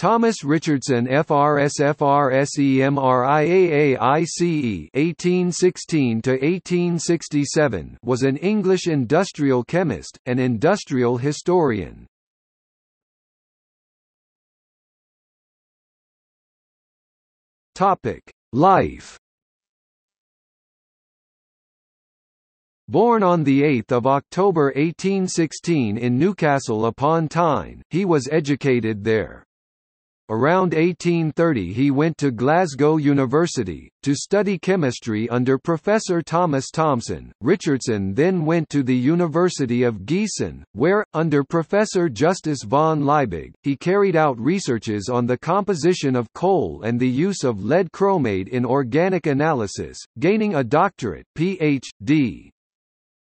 Thomas Richardson FRSFRSEMRIAAICE (1816–1867) was an English industrial chemist, and industrial historian. Topic: Life. Born on 8 October 1816 in Newcastle upon Tyne, he was educated there. Around 1830 he went to Glasgow University, to study chemistry under Professor Thomas Thomson. Richardson then went to the University of Gießen, where, under Professor Justus von Liebig, he carried out researches on the composition of coal and the use of lead chromate in organic analysis, gaining a doctorate Ph.D.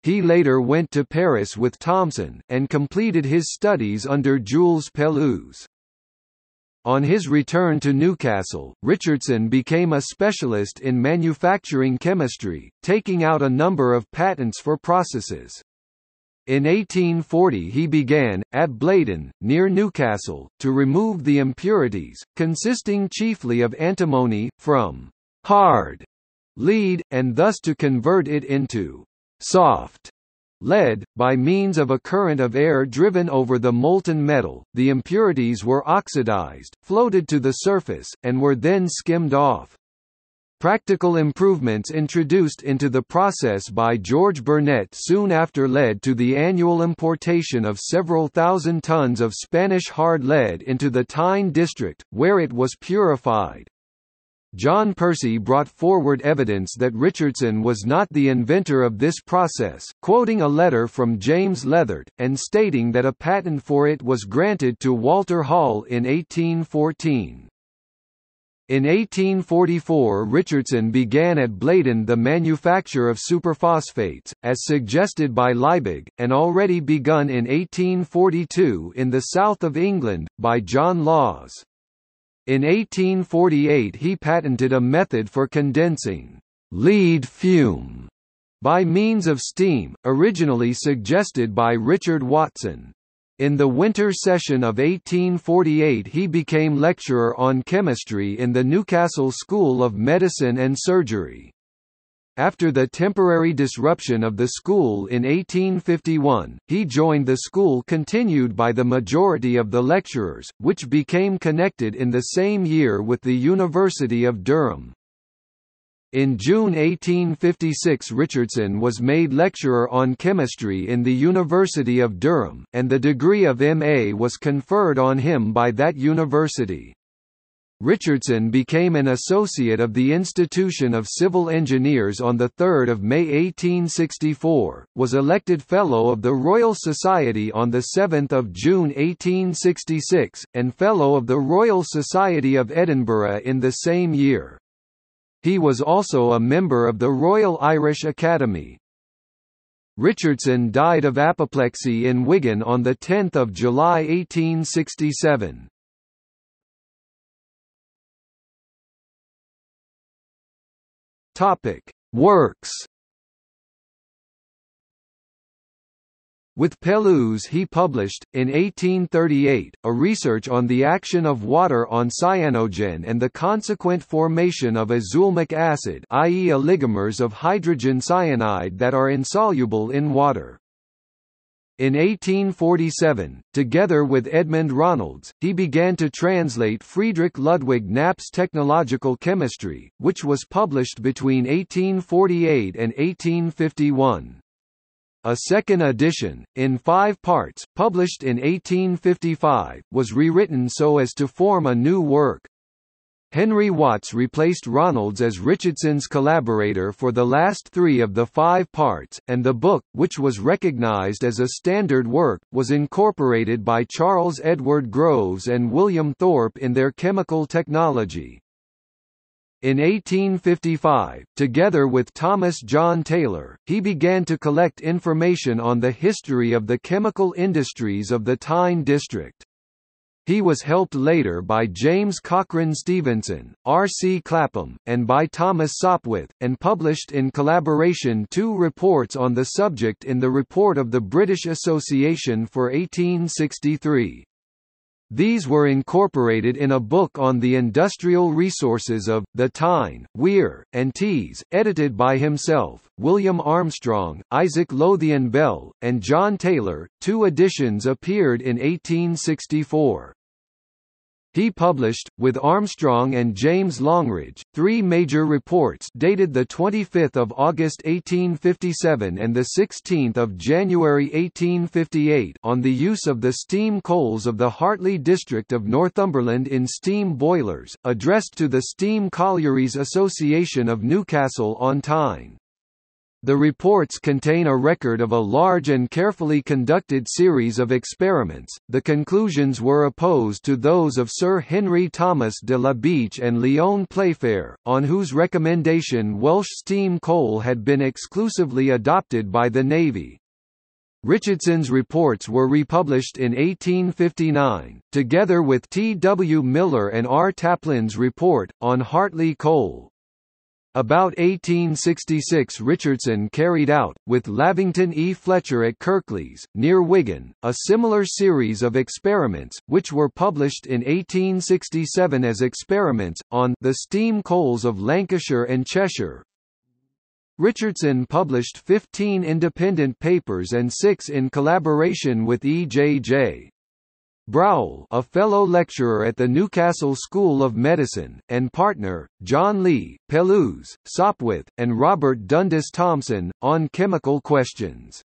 He later went to Paris with Thomson, and completed his studies under Jules Pelouze. On his return to Newcastle, Richardson became a specialist in manufacturing chemistry, taking out a number of patents for processes. In 1840 he began, at Blaydon, near Newcastle, to remove the impurities, consisting chiefly of antimony, from hard lead, and thus to convert it into soft lead, by means of a current of air driven over the molten metal, the impurities were oxidized, floated to the surface, and were then skimmed off. Practical improvements introduced into the process by George Burnett soon after led to the annual importation of several thousand tons of Spanish hard lead into the Tyne district, where it was purified. John Percy brought forward evidence that Richardson was not the inventor of this process, quoting a letter from James Leathart, and stating that a patent for it was granted to Walter Hall in 1814. In 1844 Richardson began at Blaydon the manufacture of superphosphates, as suggested by Liebig, and already begun in 1842 in the south of England, by John Lawes. In 1848 he patented a method for condensing lead fume by means of steam, originally suggested by Richard Watson. In the winter session of 1848 he became lecturer on chemistry in the Newcastle School of Medicine and Surgery. After the temporary disruption of the school in 1851, he joined the school continued by the majority of the lecturers, which became connected in the same year with the University of Durham. In June 1856 Richardson was made lecturer on chemistry in the University of Durham, and the degree of M.A. was conferred on him by that university. Richardson became an associate of the Institution of Civil Engineers on 3 May 1864, was elected Fellow of the Royal Society on 7 June 1866, and Fellow of the Royal Society of Edinburgh in the same year. He was also a member of the Royal Irish Academy. Richardson died of apoplexy in Wigan on 10 July 1867. Topic: Works. With Pelouze he published, in 1838, a research on the action of water on cyanogen and the consequent formation of azulmic acid i.e. oligomers of hydrogen cyanide that are insoluble in water. In 1847, together with Edmund Ronalds, he began to translate Friedrich Ludwig Knapp's Technological Chemistry, which was published between 1848 and 1851. A second edition, in five parts, published in 1855, was rewritten so as to form a new work. Henry Watts replaced Ronalds as Richardson's collaborator for the last three of the five parts, and the book, which was recognized as a standard work, was incorporated by Charles Edward Groves and William Thorpe in their chemical technology. In 1855, together with Thomas John Taylor, he began to collect information on the history of the chemical industries of the Tyne district. He was helped later by James Cochrane Stevenson, R. C. Clapham, and by Thomas Sopwith, and published in collaboration two reports on the subject in the Report of the British Association for 1863. These were incorporated in a book on the industrial resources of, the Tyne, Wear, and Tees, edited by himself, William Armstrong, Isaac Lothian Bell, and John Taylor. Two editions appeared in 1864. He published, with Armstrong and James Longridge, three major reports dated 25 August 1857 and 16 January 1858 on the use of the steam coals of the Hartley district of Northumberland in steam boilers, addressed to the Steam Collieries Association of Newcastle on Tyne. The reports contain a record of a large and carefully conducted series of experiments. The conclusions were opposed to those of Sir Henry Thomas de la Beche and Lyon Playfair, on whose recommendation Welsh steam coal had been exclusively adopted by the Navy. Richardson's reports were republished in 1859, together with T. W. Miller and R. Taplin's report, on Hartley coal. About 1866 Richardson carried out, with Lavington E. Fletcher at Kirklees, near Wigan, a similar series of experiments, which were published in 1867 as experiments, on the steam coals of Lancashire and Cheshire. Richardson published 15 independent papers and six in collaboration with E. J. J. Browell a fellow lecturer at the Newcastle School of Medicine, and partner, John Lee, Pelouze, Sopwith, and Robert Dundas Thomson, on chemical questions.